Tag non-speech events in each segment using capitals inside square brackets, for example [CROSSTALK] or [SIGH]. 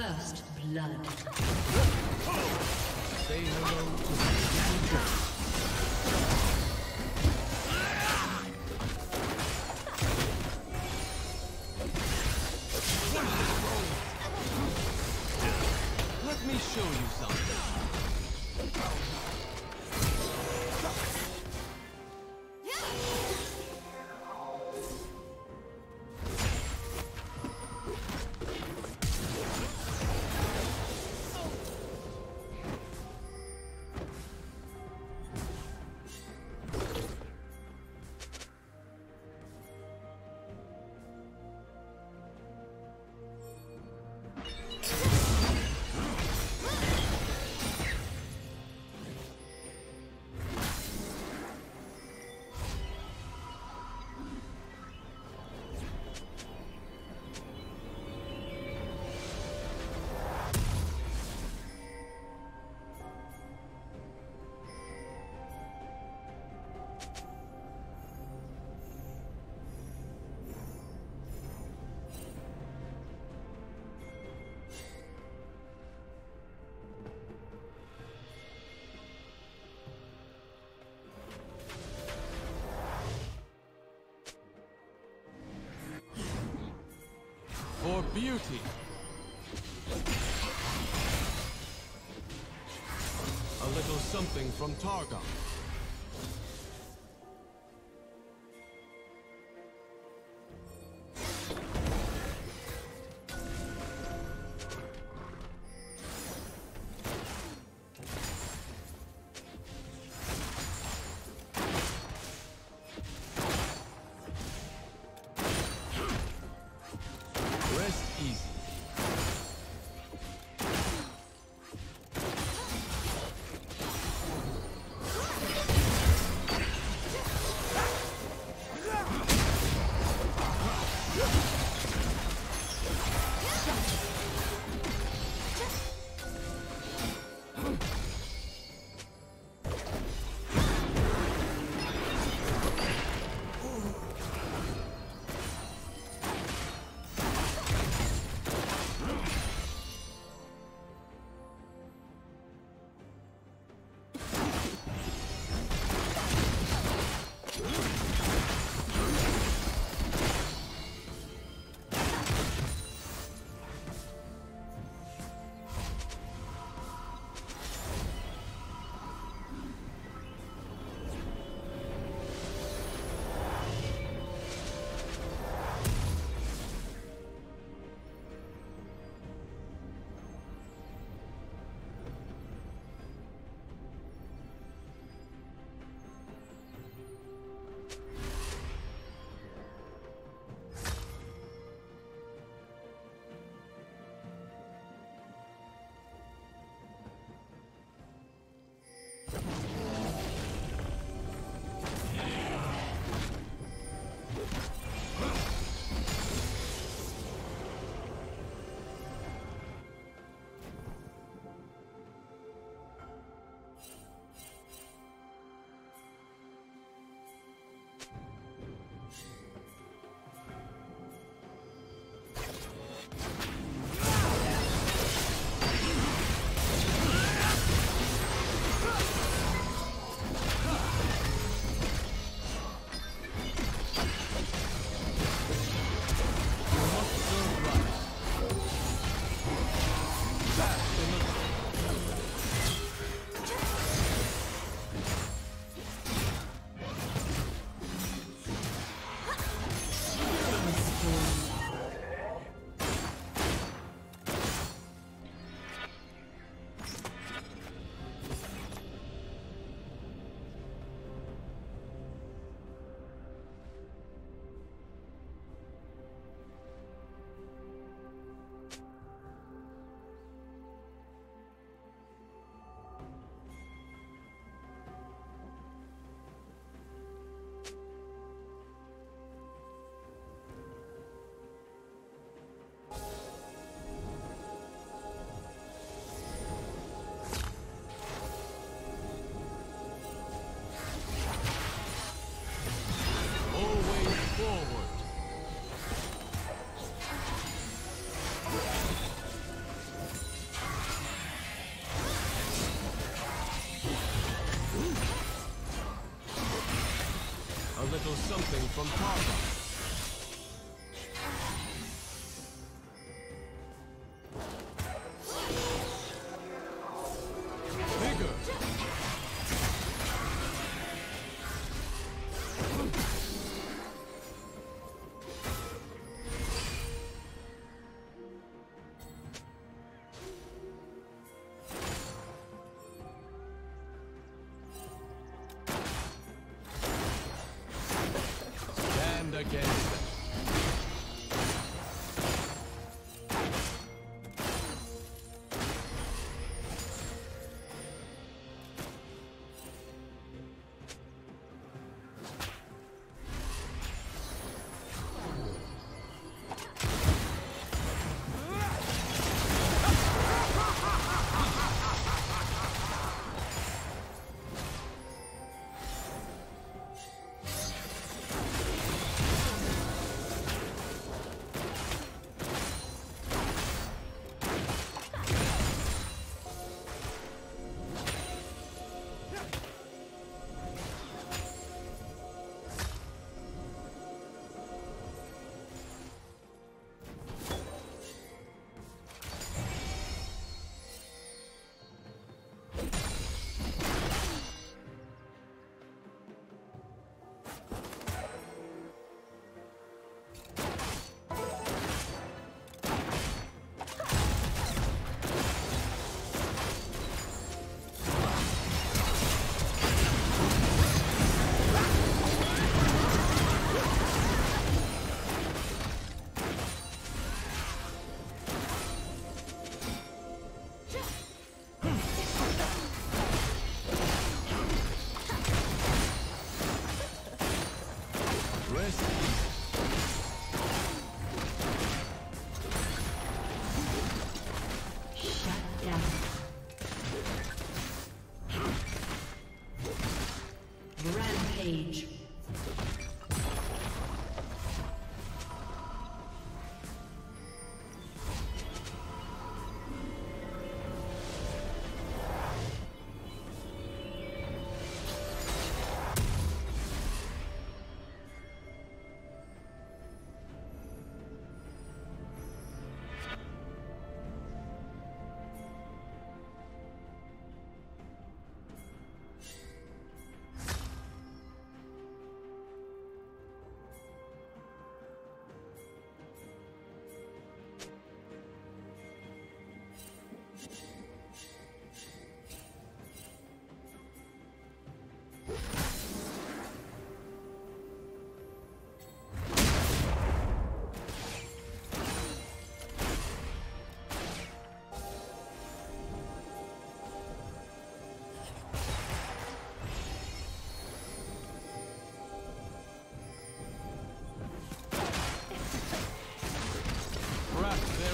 First blood. Beauty. A little something from Targon.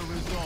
result.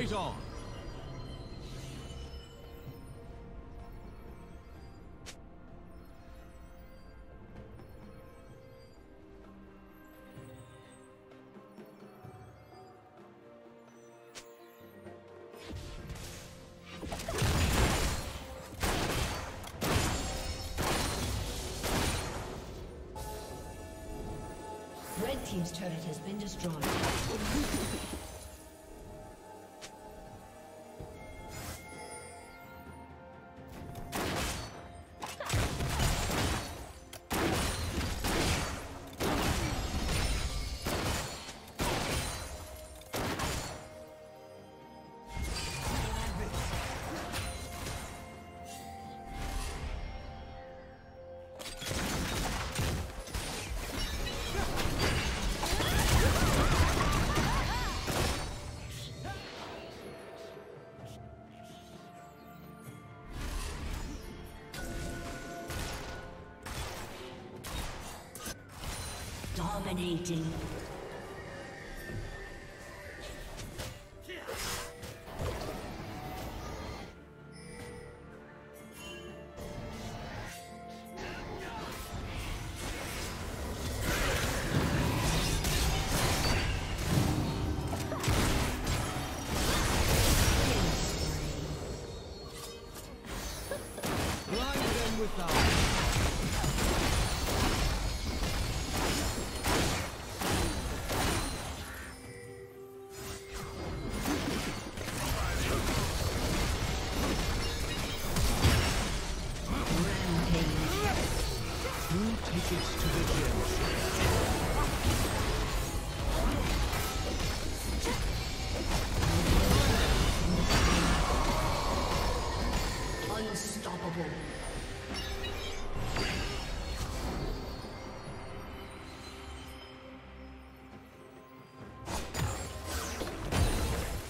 Fight on! Red Team's turret has been destroyed. [LAUGHS] Dominating. Blind them with!